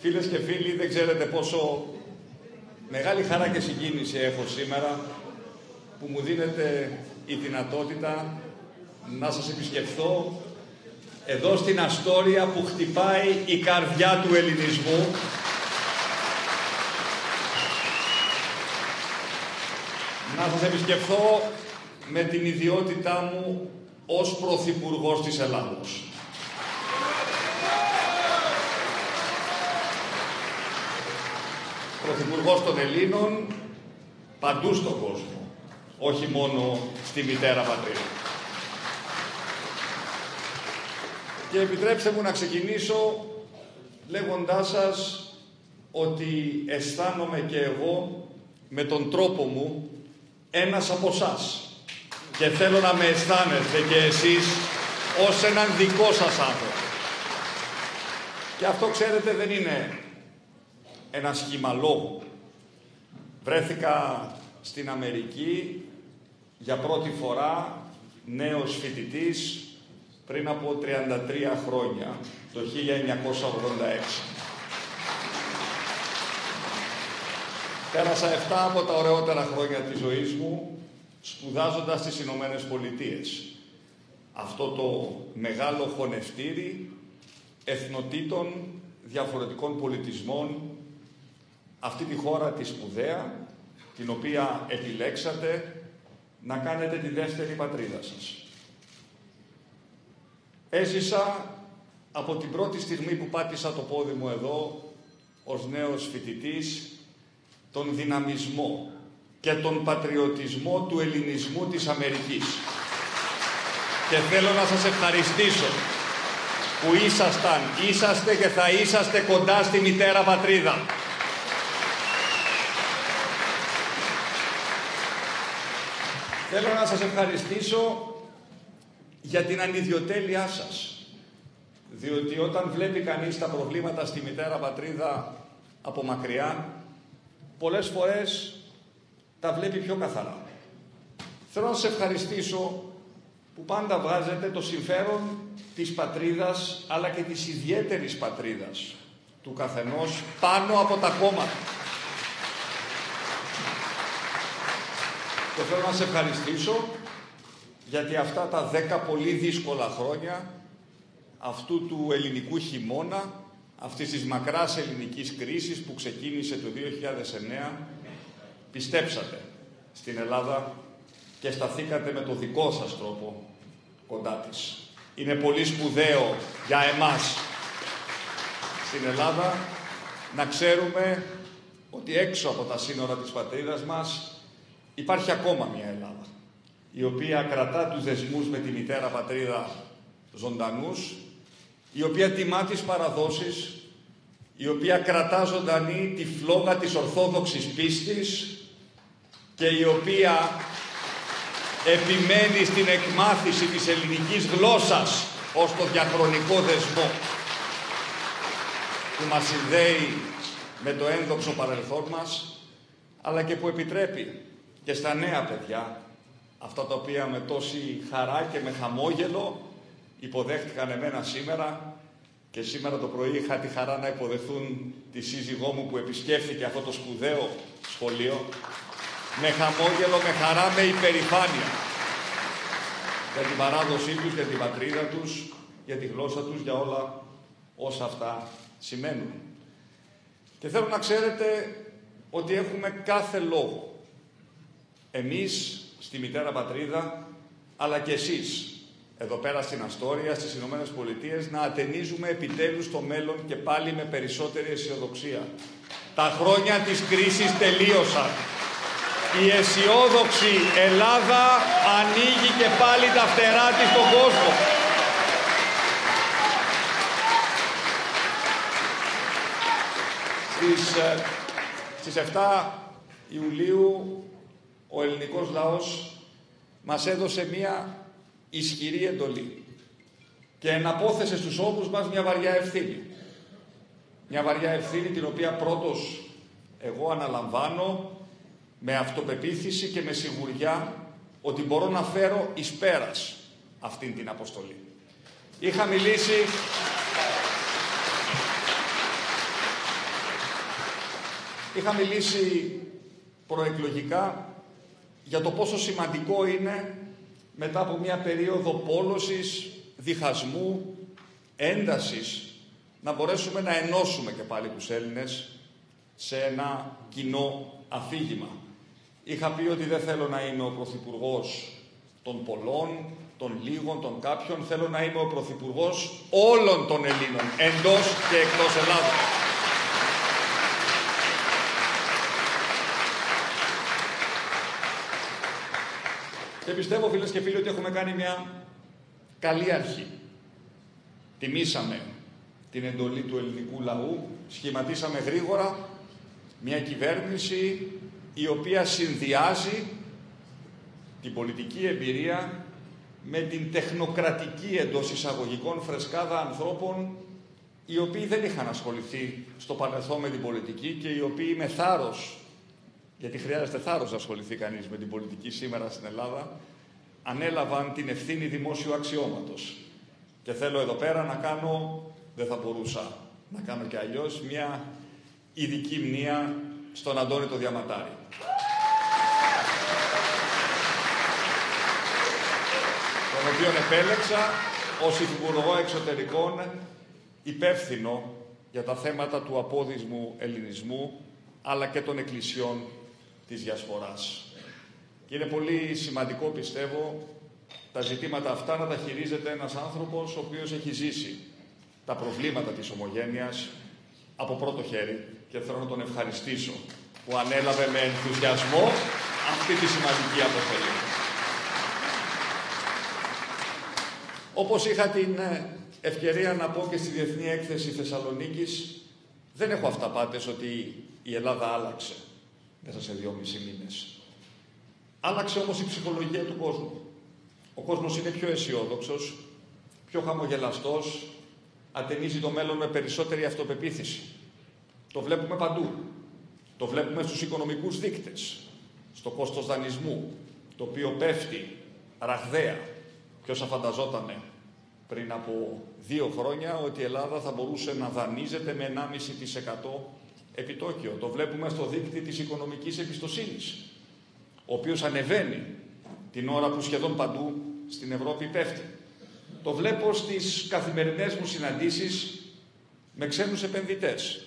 Φίλες και φίλοι, δεν ξέρετε πόσο μεγάλη χαρά και συγκίνηση έχω σήμερα που μου δίνεται η δυνατότητα να σας επισκεφθώ εδώ στην Αστόρια που χτυπάει η καρδιά του ελληνισμού να σας επισκεφθώ με την ιδιότητά μου ως Πρωθυπουργός της Ελλάδος. Πρωθυπουργός των Ελλήνων παντού στον κόσμο, όχι μόνο στη μητέρα πατρίδα. Και επιτρέψτε μου να ξεκινήσω λέγοντάς σας ότι αισθάνομαι και εγώ με τον τρόπο μου ένας από εσάς. Και θέλω να με αισθάνεστε και εσείς ως έναν δικό σας άνθρωπο. Και αυτό, ξέρετε, δεν είναι ένα σχήμα λόγου. Βρέθηκα στην Αμερική για πρώτη φορά νέος φοιτητής πριν από 33 χρόνια, το 1986. Πέρασα 7 από τα ωραιότερα χρόνια της ζωής μου σπουδάζοντας στις Ηνωμένες Πολιτείες. Αυτό το μεγάλο χωνευτήρι εθνοτήτων διαφορετικών πολιτισμών, αυτή τη χώρα τη σπουδαία, την οποία επιλέξατε να κάνετε τη δεύτερη πατρίδα σας. Έζησα από την πρώτη στιγμή που πάτησα το πόδι μου εδώ, ως νέος φοιτητής, τον δυναμισμό και τον πατριωτισμό του ελληνισμού της Αμερικής. Και θέλω να σας ευχαριστήσω που ήσασταν, είσαστε και θα είσαστε κοντά στη μητέρα πατρίδα. Θέλω να σας ευχαριστήσω για την ανιδιοτέλειά σας. Διότι όταν βλέπει κανείς τα προβλήματα στη μητέρα πατρίδα από μακριά, πολλές φορές τα βλέπει πιο καθαρά. Θέλω να σας ευχαριστήσω που πάντα βάζετε το συμφέρον της πατρίδας αλλά και της ιδιαίτερης πατρίδας του καθενός πάνω από τα κόμματα. Και θέλω να σε ευχαριστήσω γιατί αυτά τα δέκα πολύ δύσκολα χρόνια αυτού του ελληνικού χειμώνα αυτής της μακράς ελληνικής κρίσης που ξεκίνησε το 2009 πιστέψατε στην Ελλάδα και σταθήκατε με το δικό σας τρόπο κοντά της. Είναι πολύ σπουδαίο για εμάς στην Ελλάδα να ξέρουμε ότι έξω από τα σύνορα της πατρίδας μας υπάρχει ακόμα μια Ελλάδα η οποία κρατά τους δεσμούς με τη μητέρα πατρίδα ζωντανούς η οποία τιμά τις παραδόσεις, η οποία κρατά ζωντανή τη φλόγα της ορθόδοξης πίστης και η οποία επιμένει στην εκμάθηση της ελληνικής γλώσσας ως το διαχρονικό δεσμό που μας συνδέει με το ένδοξο παρελθόν μας, αλλά και που επιτρέπει και στα νέα παιδιά, αυτά τα οποία με τόση χαρά και με χαμόγελο υποδέχτηκαν εμένα σήμερα και σήμερα το πρωί είχα τη χαρά να υποδεχθούν τη σύζυγό μου που επισκέφθηκε αυτό το σπουδαίο σχολείο με χαμόγελο, με χαρά, με υπερηφάνεια για την παράδοσή τους, για την πατρίδα τους, για τη γλώσσα τους, για όλα όσα αυτά σημαίνουν. Και θέλω να ξέρετε ότι έχουμε κάθε λόγο εμείς στη μητέρα πατρίδα, αλλά και εσείς εδώ πέρα στην Αστόρια, στις Ηνωμένες Πολιτείες, να ατενίζουμε επιτέλους το μέλλον και πάλι με περισσότερη αισιοδοξία. Τα χρόνια της κρίσης τελείωσαν. Η αισιόδοξη Ελλάδα ανοίγει και πάλι τα φτερά της στον κόσμο. Στις, ε, στις 7 Ιουλίου ο ελληνικός λαός μας έδωσε μία ισχυρή εντολή και εναπόθεσε στους ώμους μας μια βαριά ευθύνη. Μια βαριά ευθύνη την οποία πρώτος εγώ αναλαμβάνω με αυτοπεποίθηση και με σιγουριά ότι μπορώ να φέρω εις πέρας αυτήν την αποστολή. Είχα μιλήσει... Είχα μιλήσει προεκλογικά για το πόσο σημαντικό είναι μετά από μια περίοδο πόλωσης, διχασμού, έντασης, να μπορέσουμε να ενώσουμε και πάλι τους Έλληνες σε ένα κοινό αφήγημα. Είχα πει ότι δεν θέλω να είμαι ο Πρωθυπουργός των πολλών, των λίγων, των κάποιων. Θέλω να είμαι ο Πρωθυπουργός όλων των Ελλήνων, εντός και εκτός Ελλάδος. Και πιστεύω, φίλες και φίλοι, ότι έχουμε κάνει μια καλή αρχή. Τιμήσαμε την εντολή του ελληνικού λαού, σχηματίσαμε γρήγορα μια κυβέρνηση η οποία συνδυάζει την πολιτική εμπειρία με την τεχνοκρατική εντός εισαγωγικών φρεσκάδα ανθρώπων οι οποίοι δεν είχαν ασχοληθεί στο παρελθόν με την πολιτική και οι οποίοι με θάρρος, γιατί χρειάζεται θάρρος να ασχοληθεί κανείς με την πολιτική σήμερα στην Ελλάδα, ανέλαβαν την ευθύνη δημόσιου αξιώματος. Και θέλω εδώ πέρα να κάνω, δεν θα μπορούσα να κάνω και αλλιώς, μια ειδική μνήα στον Αντώνη το Διαματάρη. Τον οποίο επέλεξα ως Υπουργό Εξωτερικών υπεύθυνο για τα θέματα του απόδεισμου ελληνισμού αλλά και των εκκλησιών της Διασποράς. Και είναι πολύ σημαντικό, πιστεύω, τα ζητήματα αυτά να τα χειρίζεται ένας άνθρωπος ο οποίος έχει ζήσει τα προβλήματα της ομογένειας από πρώτο χέρι και θέλω να τον ευχαριστήσω που ανέλαβε με ενθουσιασμό αυτή τη σημαντική αποστολή. Όπως είχα την ε, ευκαιρία να πω και στη Διεθνή Έκθεση Θεσσαλονίκης, δεν έχω αυταπάτες ότι η Ελλάδα άλλαξε μέσα σε δυόμισι μήνες. Άλλαξε όμως η ψυχολογία του κόσμου. Ο κόσμος είναι πιο αισιόδοξος, πιο χαμογελαστός, ατενίζει το μέλλον με περισσότερη αυτοπεποίθηση. Το βλέπουμε παντού. Το βλέπουμε στους οικονομικούς δείκτες, στο κόστος δανεισμού, το οποίο πέφτει ραγδαία. Ποιος θα φανταζότανε πριν από δύο χρόνια ότι η Ελλάδα θα μπορούσε να δανείζεται με 1,5% επιτόκιο. Το βλέπουμε στο δείκτη της οικονομικής εμπιστοσύνης, ο οποίος ανεβαίνει την ώρα που σχεδόν παντού στην Ευρώπη πέφτει. Το βλέπω στις καθημερινές μου συναντήσεις με ξένους επενδυτές.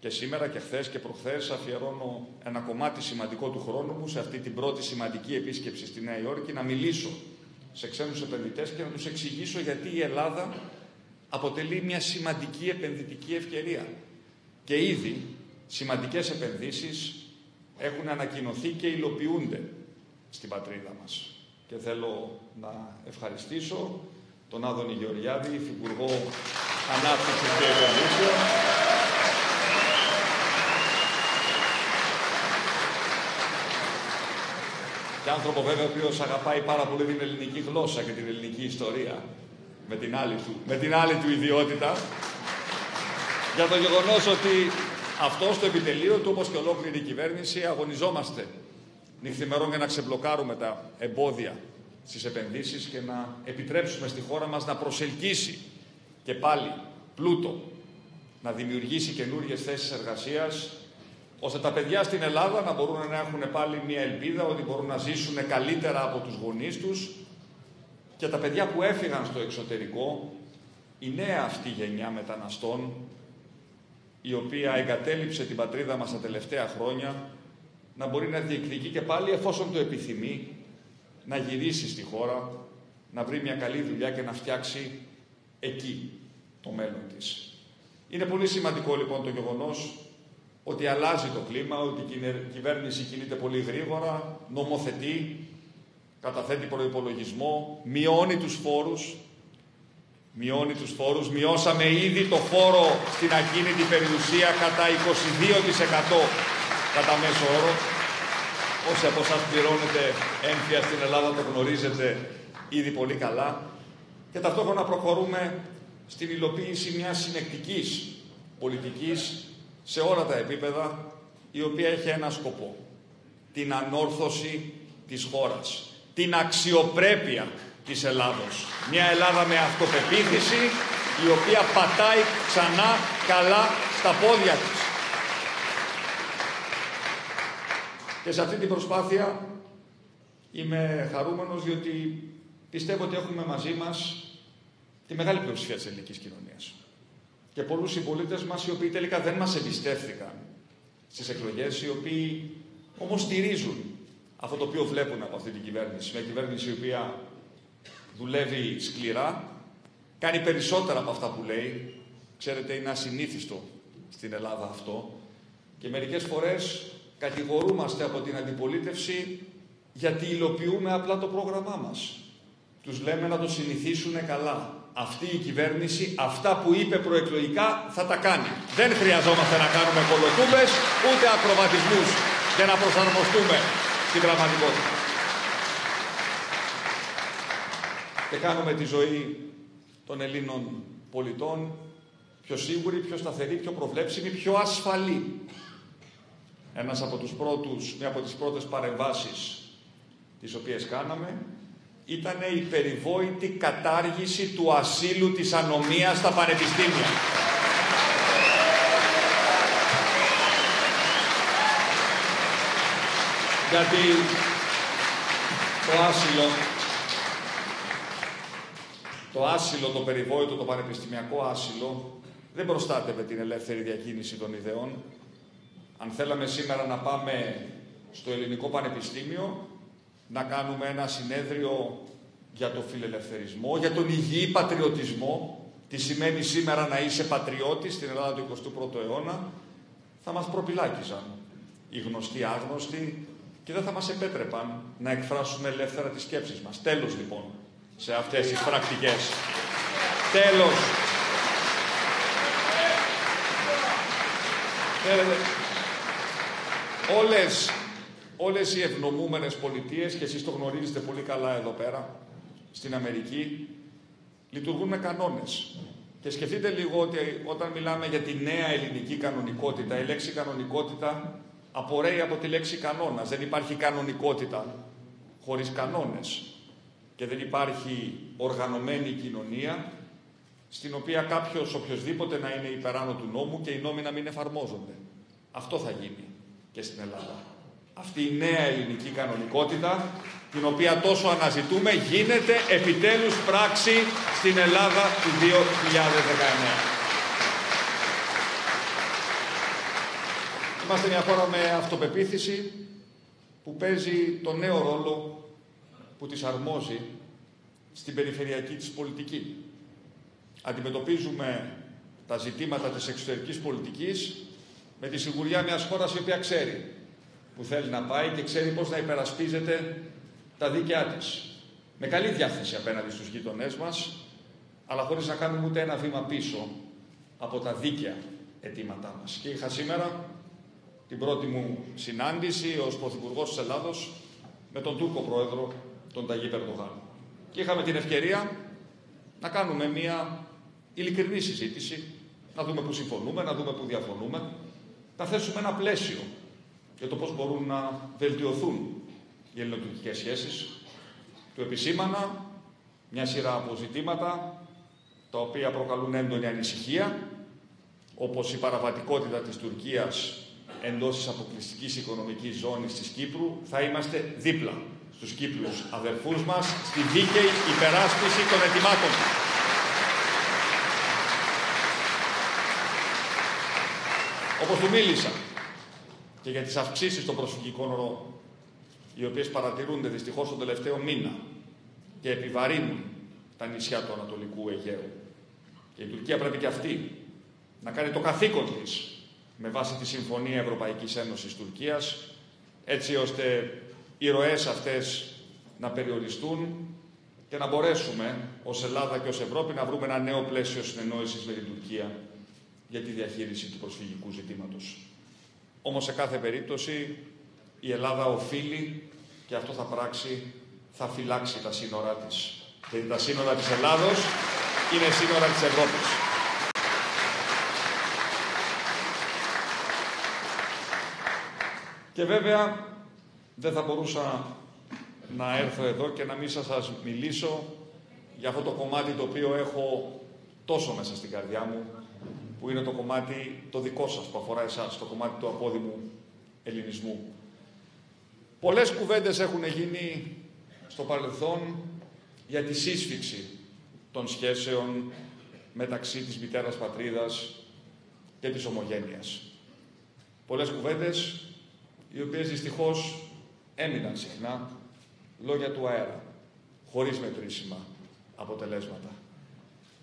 Και σήμερα και χθες και προχθές αφιερώνω ένα κομμάτι σημαντικό του χρόνου μου σε αυτή την πρώτη σημαντική επίσκεψη στη Νέα Υόρκη να μιλήσω σε ξένους επενδυτές και να τους εξηγήσω γιατί η Ελλάδα αποτελεί μια σημαντική επενδυτική ευκαιρία. Και ήδη σημαντικές επενδύσεις έχουν ανακοινωθεί και υλοποιούνται στην πατρίδα μας. Και θέλω να ευχαριστήσω τον Άδωνη Γεωργιάδη, Υφυπουργό Ανάπτυξης και Επενδύσεων, Και άνθρωπο βέβαια ο οποίος αγαπάει πάρα πολύ την ελληνική γλώσσα και την ελληνική ιστορία. Με την άλλη του, με την άλλη του ιδιότητα. Για το γεγονός ότι αυτός στο επιτελείο του, όπως και ολόκληρη η κυβέρνηση, αγωνιζόμαστε νυχθημερών για να ξεμπλοκάρουμε τα εμπόδια στις επενδύσεις και να επιτρέψουμε στη χώρα μας να προσελκύσει και πάλι πλούτο, να δημιουργήσει καινούριες θέσεις εργασίας, ώστε τα παιδιά στην Ελλάδα να μπορούν να έχουν πάλι μια ελπίδα ότι μπορούν να ζήσουν καλύτερα από τους γονείς τους. Και τα παιδιά που έφυγαν στο εξωτερικό, η νέα αυτή γενιά μεταναστών, η οποία εγκατέλειψε την πατρίδα μας τα τελευταία χρόνια, να μπορεί να διεκδικεί και πάλι εφόσον το επιθυμεί, να γυρίσει στη χώρα, να βρει μια καλή δουλειά και να φτιάξει εκεί το μέλλον της. Είναι πολύ σημαντικό λοιπόν το γεγονός ότι αλλάζει το κλίμα, ότι η κυβέρνηση κινείται πολύ γρήγορα, νομοθετεί, καταθέτει προϋπολογισμό, μειώνει τους φόρους, μειώνει τους φόρους, μειώσαμε ήδη το φόρο στην ακίνητη περιουσία κατά 22% κατά μέσο όρο. Όσοι από εσάς πληρώνετε έμφυα στην Ελλάδα το γνωρίζετε ήδη πολύ καλά. Και ταυτόχρονα προχωρούμε στην υλοποίηση μιας συνεκτικής πολιτικής σε όλα τα επίπεδα, η οποία έχει ένα σκοπό. Την ανόρθωση της χώρας. Την αξιοπρέπεια της Ελλάδος. Μια Ελλάδα με αυτοπεποίθηση, η οποία πατάει ξανά καλά στα πόδια της. Και σε αυτή την προσπάθεια είμαι χαρούμενος διότι πιστεύω ότι έχουμε μαζί μας τη μεγάλη πλειοψηφία της ελληνικής κοινωνίας. Και πολλούς συμπολίτες μας οι οποίοι τελικά δεν μας εμπιστεύθηκαν στις εκλογές, οι οποίοι όμως στηρίζουν αυτό το οποίο βλέπουν από αυτή την κυβέρνηση. Μια κυβέρνηση η οποία δουλεύει σκληρά, κάνει περισσότερα από αυτά που λέει. Ξέρετε, είναι ασυνήθιστο στην Ελλάδα αυτό. Και μερικές φορές κατηγορούμαστε από την αντιπολίτευση γιατί υλοποιούμε απλά το πρόγραμμά μας. Τους λέμε να το συνηθίσουν καλά. Αυτή η κυβέρνηση, αυτά που είπε προεκλογικά, θα τα κάνει. Δεν χρειαζόμαστε να κάνουμε κολοτούμπες, ούτε ακροβατισμούς για να προσαρμοστούμε στην πραγματικότητα. Και κάνουμε τη ζωή των Ελλήνων πολιτών πιο σίγουρη, πιο σταθερή, πιο προβλέψιμη, πιο ασφαλή. Ένας από τους πρώτους, μια από τις πρώτες παρεμβάσεις τις οποίες κάναμε ήταν η περιβόητη κατάργηση του ασύλου της ανομίας στα πανεπιστήμια. Γιατί το άσυλο, το άσυλο, το περιβόητο, το πανεπιστημιακό άσυλο δεν προστάτευε την ελεύθερη διακίνηση των ιδεών. Αν θέλαμε σήμερα να πάμε στο ελληνικό πανεπιστήμιο, να κάνουμε ένα συνέδριο για το φιλελευθερισμό, για τον υγιή πατριωτισμό, τι σημαίνει σήμερα να είσαι πατριώτης στην Ελλάδα του 21ου αιώνα, θα μας προπυλάκιζαν οι γνωστοί άγνωστοι και δεν θα μας επέτρεπαν να εκφράσουμε ελεύθερα τις σκέψεις μας. Τέλος λοιπόν σε αυτές τις πρακτικές. Τέλος. όλες όλες οι ευνομούμενες πολιτείες, και εσείς το γνωρίζετε πολύ καλά εδώ πέρα, στην Αμερική, λειτουργούν με κανόνες. Και σκεφτείτε λίγο ότι όταν μιλάμε για τη νέα ελληνική κανονικότητα, η λέξη κανονικότητα απορρέει από τη λέξη κανόνας. Δεν υπάρχει κανονικότητα χωρίς κανόνες. Και δεν υπάρχει οργανωμένη κοινωνία στην οποία κάποιος οποιοδήποτε να είναι υπεράνω του νόμου και οι νόμοι να μην εφαρμόζονται. Αυτό θα γίνει και στην Ελλάδα αυτή η νέα ελληνική κανονικότητα, την οποία τόσο αναζητούμε, γίνεται επιτέλους πράξη στην Ελλάδα του 2019. Είμαστε μια χώρα με αυτοπεποίθηση που παίζει το νέο ρόλο που της αρμόζει στην περιφερειακή της πολιτική. Αντιμετωπίζουμε τα ζητήματα της εξωτερικής πολιτικής με τη σιγουριά μιας χώρας η οποία ξέρει που θέλει να πάει και ξέρει πώς να υπερασπίζεται τα δίκαιά της. Με καλή διάθεση απέναντι στους γείτονές μας, αλλά χωρίς να κάνουμε ούτε ένα βήμα πίσω από τα δίκαια αιτήματά μας. Και είχα σήμερα την πρώτη μου συνάντηση ως Πρωθυπουργός της Ελλάδος με τον Τούρκο Πρόεδρο, τον Ταγί Περδογάν. Και είχαμε την ευκαιρία να κάνουμε μια ειλικρινή συζήτηση, να δούμε που συμφωνούμε, να δούμε που διαφωνούμε, να θέσουμε ένα πλαίσιο για το πώς μπορούν να βελτιωθούν οι ελληνοτουρκικές σχέσεις. Του επισήμανα μια σειρά από ζητήματα τα οποία προκαλούν έντονη ανησυχία, όπως η παραβατικότητα της Τουρκίας εντός της αποκλειστικής οικονομικής ζώνης της Κύπρου, θα είμαστε δίπλα στους Κύπριους αδερφούς μας στη δίκαιη υπεράσπιση των ετοιμάτων. Όπως του μίλησα, και για τις αυξήσεις των προσφυγικών ροών, οι οποίες παρατηρούνται δυστυχώς τον τελευταίο μήνα και επιβαρύνουν τα νησιά του Ανατολικού Αιγαίου. Και η Τουρκία πρέπει και αυτή να κάνει το καθήκον της με βάση τη Συμφωνία Ευρωπαϊκής Ένωσης Τουρκίας, έτσι ώστε οι ροές αυτές να περιοριστούν και να μπορέσουμε ως Ελλάδα και ως Ευρώπη να βρούμε ένα νέο πλαίσιο συνεννόησης με την Τουρκία για τη διαχείριση του προσφυγικού ζητήματος. Όμως σε κάθε περίπτωση η Ελλάδα οφείλει και αυτό θα πράξει, θα φυλάξει τα σύνορά της. Γιατί τα σύνορα της Ελλάδος είναι σύνορα της Ευρώπης. Και βέβαια δεν θα μπορούσα να έρθω εδώ και να μην σας μιλήσω για αυτό το κομμάτι το οποίο έχω τόσο μέσα στην καρδιά μου που είναι το κομμάτι το δικό σας που αφορά εσάς, το κομμάτι του απόδημου ελληνισμού. Πολλές κουβέντες έχουν γίνει στο παρελθόν για τη σύσφυξη των σχέσεων μεταξύ της μητέρας πατρίδας και της ομογένειας. Πολλές κουβέντες οι οποίες δυστυχώς έμειναν συχνά λόγια του αέρα, χωρίς μετρήσιμα αποτελέσματα.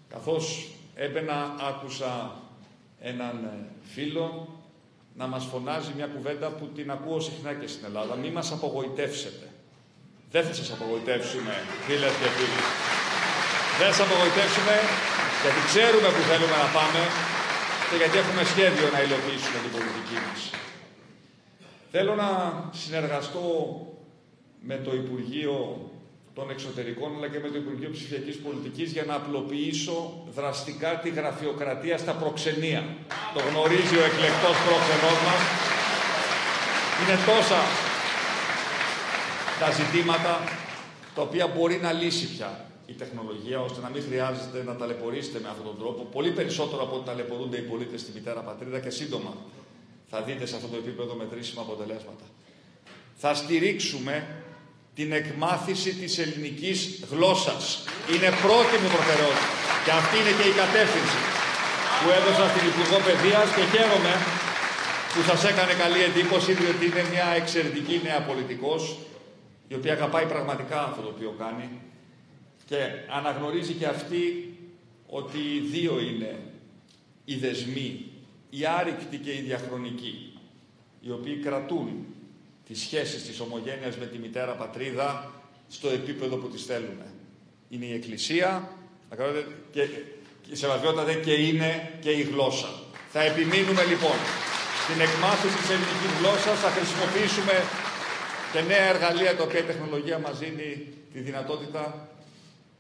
Καθώς έμπαινα άκουσα έναν φίλο να μας φωνάζει μια κουβέντα που την ακούω συχνά και στην Ελλάδα. Μη μας απογοητεύσετε. Δεν θα σας απογοητεύσουμε, φίλες και φίλοι. Δεν θα σας απογοητεύσουμε, γιατί ξέρουμε που θέλουμε να πάμε και γιατί έχουμε σχέδιο να υλοποιήσουμε την πολιτική μας. Θέλω να συνεργαστώ με το Υπουργείο των Εξωτερικών αλλά και με το Υπουργείο Ψηφιακής Πολιτικής για να απλοποιήσω δραστικά τη γραφειοκρατία στα προξενία. Το γνωρίζει ο εκλεκτός πρόξενός μας. Είναι τόσα τα ζητήματα τα οποία μπορεί να λύσει πια η τεχνολογία, ώστε να μην χρειάζεται να ταλαιπωρήσετε με αυτόν τον τρόπο, πολύ περισσότερο από ό,τι ταλαιπωρούνται οι πολίτες στη μητέρα πατρίδα και σύντομα θα δείτε σε αυτό το επίπεδο μετρήσιμα αποτελέσματα. Θα στηρίξουμε την εκμάθηση της ελληνικής γλώσσας. Είναι πρώτη μου προτεραιότητα. Και αυτή είναι και η κατεύθυνση που έδωσα στην Υπουργό Παιδείας και χαίρομαι που σας έκανε καλή εντύπωση διότι είναι μια εξαιρετική νέα πολιτικός η οποία αγαπάει πραγματικά αυτό το οποίο κάνει και αναγνωρίζει και αυτή ότι δύο είναι οι δεσμοί, οι άρρηκτοι και οι διαχρονικοί, οι οποίοι κρατούν τις σχέσεις της ομογένειας με τη μητέρα πατρίδα στο επίπεδο που τις θέλουμε. Είναι η Εκκλησία και, και σε βαθιότατα και είναι και η γλώσσα. Θα επιμείνουμε λοιπόν στην εκμάθηση της ελληνικής γλώσσας, θα χρησιμοποιήσουμε και νέα εργαλεία τα οποία η τεχνολογία μας δίνει τη δυνατότητα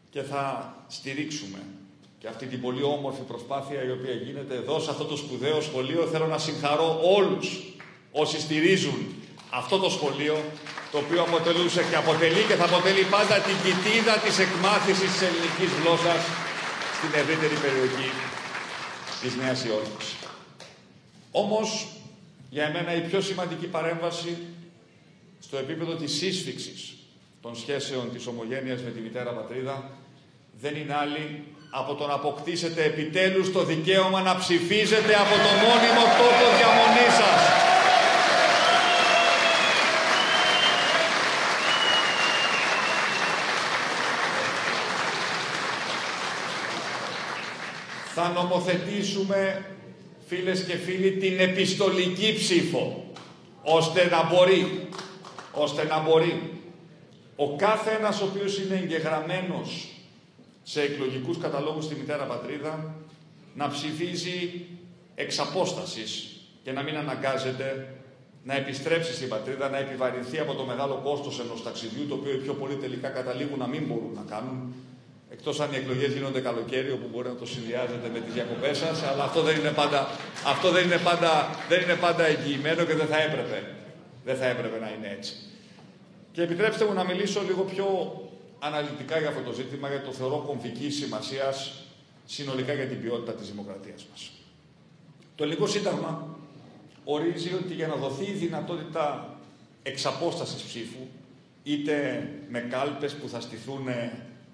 και θα στηρίξουμε και αυτή την πολύ όμορφη προσπάθεια η οποία γίνεται εδώ σε αυτό το σπουδαίο σχολείο. Θέλω να συγχαρώ όλους όσοι στηρίζουν αυτό το σχολείο το οποίο αποτελούσε και αποτελεί και θα αποτελεί πάντα την κοιτίδα της εκμάθησης της ελληνικής γλώσσας στην ευρύτερη περιοχή της Νέας Υόρκης. Όμως, για εμένα η πιο σημαντική παρέμβαση στο επίπεδο της σύσφυξης των σχέσεων της ομογένειας με τη μητέρα πατρίδα δεν είναι άλλη από το να αποκτήσετε επιτέλους το δικαίωμα να ψηφίζετε από το μόνιμο τόπο διαμονής σας. θα νομοθετήσουμε, φίλες και φίλοι, την επιστολική ψήφο, ώστε να μπορεί, ώστε να μπορεί ο κάθε ένας ο οποίος είναι εγγεγραμμένος σε εκλογικούς καταλόγους στη μητέρα πατρίδα να ψηφίζει εξ απόστασης και να μην αναγκάζεται να επιστρέψει στην πατρίδα, να επιβαρυνθεί από το μεγάλο κόστος ενός ταξιδιού, το οποίο οι πιο πολλοί τελικά καταλήγουν να μην μπορούν να κάνουν, Εκτός αν οι εκλογές γίνονται καλοκαίρι, όπου μπορεί να το συνδυάζετε με τις διακοπές σας, αλλά αυτό δεν είναι πάντα, αυτό δεν είναι πάντα, δεν είναι πάντα εγγυημένο και δεν θα έπρεπε. Δεν θα έπρεπε να είναι έτσι. Και επιτρέψτε μου να μιλήσω λίγο πιο αναλυτικά για αυτό το ζήτημα, γιατί το θεωρώ κομβική σημασία συνολικά για την ποιότητα της δημοκρατίας μας. Το ελληνικό σύνταγμα ορίζει ότι για να δοθεί η δυνατότητα εξαπόστασης ψήφου, είτε με κάλπες που θα στηθούν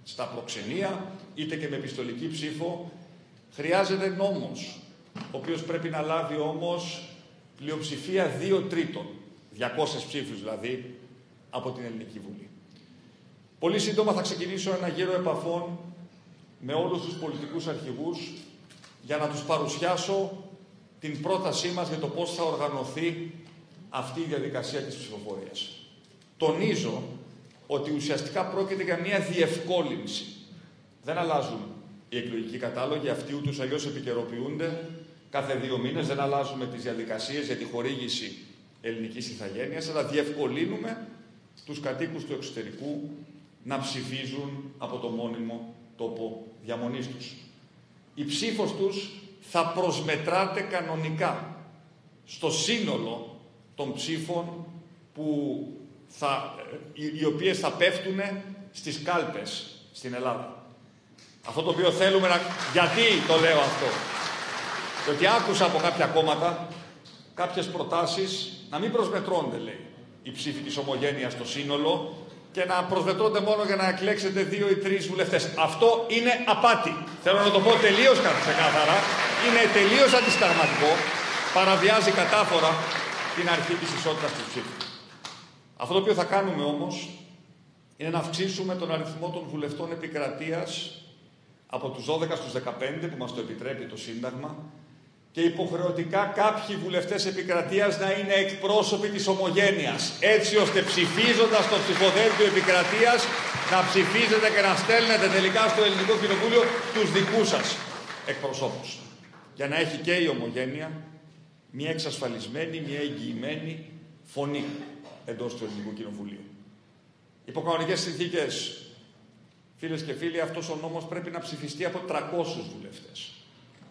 στα προξενία, είτε και με επιστολική ψήφο, χρειάζεται νόμος, ο οποίος πρέπει να λάβει όμως πλειοψηφία δύο τρίτων, 200 ψήφους δηλαδή, από την Ελληνική Βουλή. Πολύ σύντομα θα ξεκινήσω ένα γύρο επαφών με όλους τους πολιτικούς αρχηγούς για να τους παρουσιάσω την πρότασή μας για το πώς θα οργανωθεί αυτή η διαδικασία της ψηφοφορίας. Τονίζω ότι ουσιαστικά πρόκειται για μια διευκόλυνση. Δεν αλλάζουν οι εκλογικοί κατάλογοι, αυτοί ούτως αλλιώς επικαιροποιούνται κάθε δύο μήνες. Δεν αλλάζουμε τις διαδικασίες για τη χορήγηση ελληνικής ηθαγένειας, αλλά διευκολύνουμε τους κατοίκους του εξωτερικού να ψηφίζουν από το μόνιμο τόπο διαμονής τους. Η ψήφος τους θα προσμετράται κανονικά στο σύνολο των ψήφων που θα, οι, οι οποίες θα πέφτουν στις κάλπες στην Ελλάδα. Αυτό το οποίο θέλουμε να... Γιατί το λέω αυτό; Διότι άκουσα από κάποια κόμματα κάποιες προτάσεις να μην προσμετρώνται, λέει, η ψήφοι της ομογένειας στο σύνολο και να προσβετώνται μόνο για να εκλέξετε δύο ή τρεις βουλευτές. Αυτό είναι απάτη. Θέλω να το πω τελείως ξεκάθαρα. Είναι τελείως αντισταγματικό. Παραβιάζει κατάφορα την αρχή της ισότητας του ψήφου. Αυτό το οποίο θα κάνουμε όμως είναι να αυξήσουμε τον αριθμό των βουλευτών επικρατείας από τους 12 στους 15 που μας το επιτρέπει το Σύνταγμα και υποχρεωτικά κάποιοι βουλευτές επικρατείας να είναι εκπρόσωποι της ομογένειας, έτσι ώστε ψηφίζοντας το ψηφοδέλτιο επικρατείας να ψηφίζετε και να στέλνετε τελικά στο Ελληνικό Κοινοβούλιο τους δικούς σας εκπροσώπους. Για να έχει και η ομογένεια μια εξασφαλισμένη, μια εγγυημένη φωνή εντός του Ελληνικού Κοινοβουλίου. Υπό κανονικές συνθήκες, φίλες και φίλοι, αυτός ο νόμος πρέπει να ψηφιστεί από 300 βουλευτές,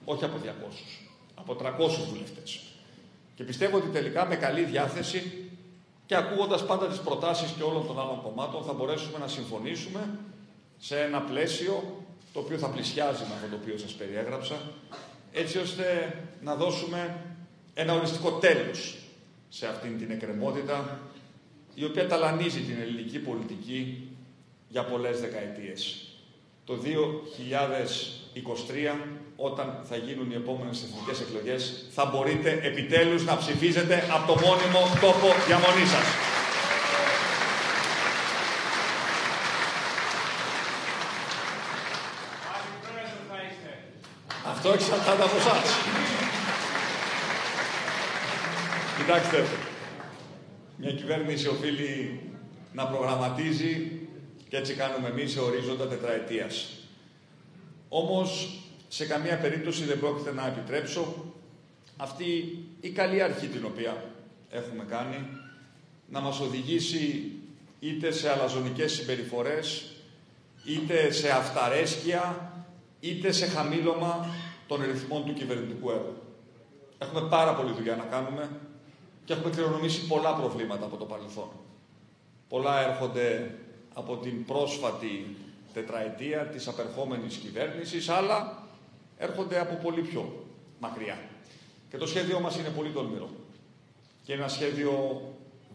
όχι από 200 από 300 βουλευτές. Και πιστεύω ότι τελικά με καλή διάθεση και ακούγοντας πάντα τις προτάσεις και όλων των άλλων κομμάτων θα μπορέσουμε να συμφωνήσουμε σε ένα πλαίσιο το οποίο θα πλησιάζει με αυτό το οποίο σας περιέγραψα έτσι ώστε να δώσουμε ένα οριστικό τέλος σε αυτήν την εκκρεμότητα η οποία ταλανίζει την ελληνική πολιτική για πολλές δεκαετίες. Το 2023 όταν θα γίνουν οι επόμενες εθνικές εκλογές, θα μπορείτε επιτέλους να ψηφίζετε από το μόνιμο τόπο διαμονή σας. Αυτό εξαρτάται από εσάς. Κοιτάξτε, μια κυβέρνηση οφείλει να προγραμματίζει και έτσι κάνουμε εμείς σε ορίζοντα τετραετίας. Όμως σε καμία περίπτωση δεν πρόκειται να επιτρέψω αυτή η καλή αρχή την οποία έχουμε κάνει να μας οδηγήσει είτε σε αλαζονικές συμπεριφορές, είτε σε αυταρέσκεια, είτε σε χαμήλωμα των ρυθμών του κυβερνητικού έργου. Έχουμε πάρα πολλή δουλειά να κάνουμε και έχουμε κληρονομήσει πολλά προβλήματα από το παρελθόν. Πολλά έρχονται από την πρόσφατη τετραετία της απερχόμενης κυβέρνησης, αλλά έρχονται από πολύ πιο μακριά. Και το σχέδιό μας είναι πολύ τολμηρό. Και είναι ένα σχέδιο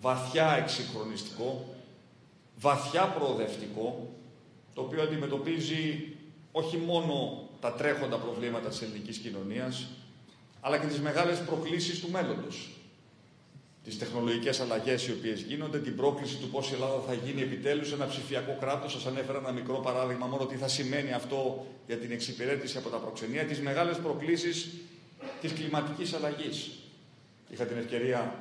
βαθιά εξυγχρονιστικό, βαθιά προοδευτικό, το οποίο αντιμετωπίζει όχι μόνο τα τρέχοντα προβλήματα της ελληνικής κοινωνίας, αλλά και τις μεγάλες προκλήσεις του μέλλοντος τις τεχνολογικές αλλαγές οι οποίες γίνονται, την πρόκληση του πώς η Ελλάδα θα γίνει επιτέλους ένα ψηφιακό κράτος. Σας ανέφερα ένα μικρό παράδειγμα μόνο τι θα σημαίνει αυτό για την εξυπηρέτηση από τα προξενία, τις μεγάλες προκλήσεις της κλιματικής αλλαγής. Είχα την ευκαιρία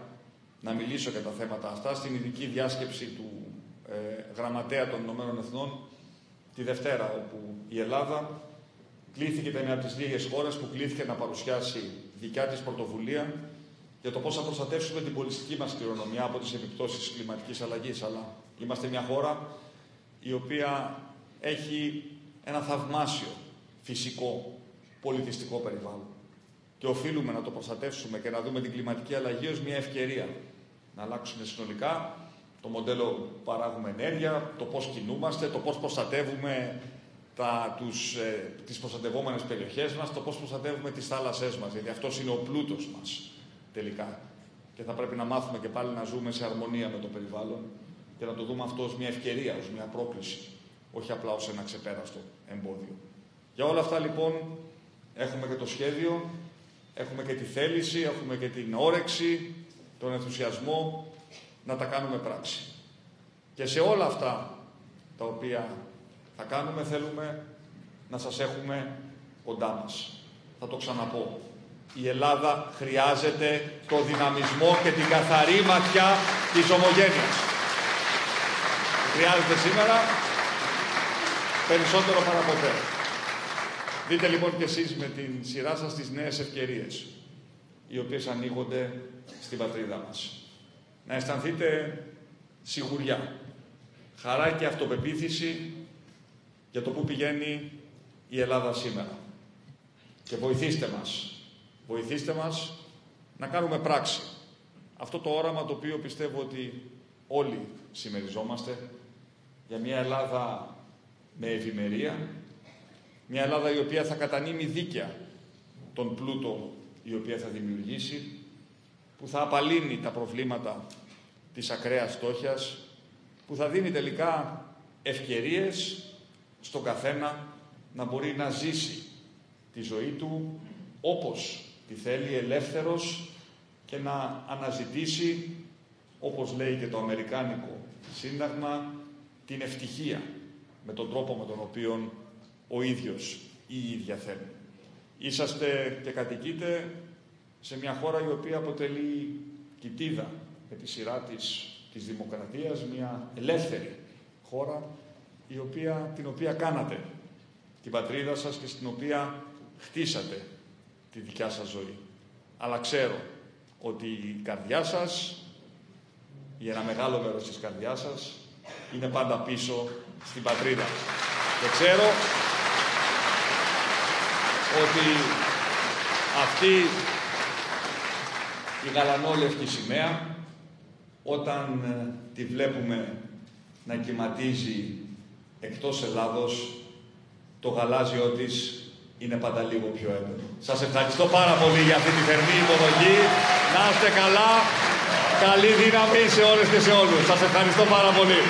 να μιλήσω για τα θέματα αυτά στην ειδική διάσκεψη του ε, Γραμματέα των Ηνωμένων Εθνών τη Δευτέρα, όπου η Ελλάδα κλήθηκε, ήταν μια από τις λίγες χώρες που κλήθηκε να παρουσιάσει δικιά της πρωτοβουλία για το πώς θα προστατεύσουμε την πολιτιστική μας κληρονομιά από τις επιπτώσεις της κλιματικής αλλαγής. Αλλά είμαστε μια χώρα η οποία έχει ένα θαυμάσιο φυσικό πολιτιστικό περιβάλλον. Και οφείλουμε να το προστατεύσουμε και να δούμε την κλιματική αλλαγή ως μια ευκαιρία. Να αλλάξουμε συνολικά το μοντέλο που παράγουμε ενέργεια, το πώς κινούμαστε, το πώς προστατεύουμε τα, τους, ε, τις προστατευόμενες περιοχές μας, το πώς προστατεύουμε τις θάλασσές μας, γιατί αυτός είναι ο πλούτος μας τελικά. Και θα πρέπει να μάθουμε και πάλι να ζούμε σε αρμονία με το περιβάλλον και να το δούμε αυτό ως μια ευκαιρία, ως μια πρόκληση, όχι απλά ως ένα ξεπέραστο εμπόδιο. Για όλα αυτά λοιπόν έχουμε και το σχέδιο, έχουμε και τη θέληση, έχουμε και την όρεξη, τον ενθουσιασμό να τα κάνουμε πράξη. Και σε όλα αυτά τα οποία θα κάνουμε θέλουμε να σας έχουμε κοντά μας. Θα το ξαναπώ η Ελλάδα χρειάζεται το δυναμισμό και την καθαρή ματιά της ομογένειας. Χρειάζεται σήμερα περισσότερο παρά ποτέ. Δείτε λοιπόν και εσείς με την σειρά σας τις νέες ευκαιρίες οι οποίες ανοίγονται στην πατρίδα μας. Να αισθανθείτε σιγουριά, χαρά και αυτοπεποίθηση για το που πηγαίνει η Ελλάδα σήμερα. Και βοηθήστε μας Βοηθήστε μας να κάνουμε πράξη. Αυτό το όραμα το οποίο πιστεύω ότι όλοι συμμεριζόμαστε για μια Ελλάδα με ευημερία, μια Ελλάδα η οποία θα κατανείμει δίκαια τον πλούτο η οποία θα δημιουργήσει, που θα απαλύνει τα προβλήματα της ακραίας στόχιας που θα δίνει τελικά ευκαιρίες στον καθένα να μπορεί να ζήσει τη ζωή του όπως τη θέλει ελεύθερος και να αναζητήσει, όπως λέει και το Αμερικάνικο Σύνταγμα, την ευτυχία με τον τρόπο με τον οποίο ο ίδιος ή η ίδια θέλει. Είσαστε και κατοικείτε σε μια χώρα η οποία αποτελεί κοιτίδα με τη σειρά της, της δημοκρατίας, μια ελεύθερη χώρα η οποία, την οποία κάνατε την πατρίδα σας και στην οποία χτίσατε τη δικιά σας ζωή. Αλλά ξέρω ότι η καρδιά σας, ή ένα μεγάλο μέρος της καρδιάς σας, είναι πάντα πίσω στην πατρίδα. Και ξέρω ότι αυτή η γαλανόλευκη σημαία, όταν ε, τη βλέπουμε να κυματίζει εκτός Ελλάδος, το γαλάζιό της είναι πάντα λίγο πιο έντονο. Σας ευχαριστώ πάρα πολύ για αυτή τη θερμή υποδοχή. Να είστε καλά. Καλή δύναμη σε όλες και σε όλους. Σας ευχαριστώ πάρα πολύ.